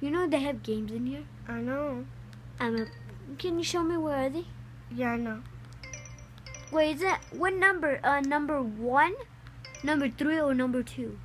You know they have games in here. I know. I'm a. Can you show me where are they? Yeah, I know. Wait, is that what number? Uh, number one, number three, or number two?